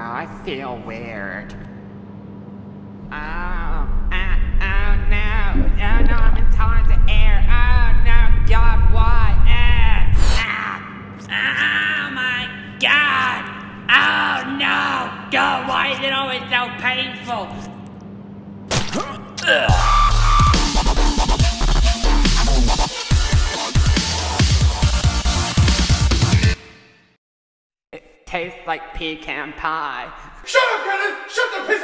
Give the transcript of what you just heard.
I feel weird. Oh, oh, oh no. Oh no, I'm intolerant to air. Oh no, God, why? Ah, ah, oh my God. Oh no. God, why is it always so painful? Tastes like pecan pie. Shut up, Kenneth! Shut the.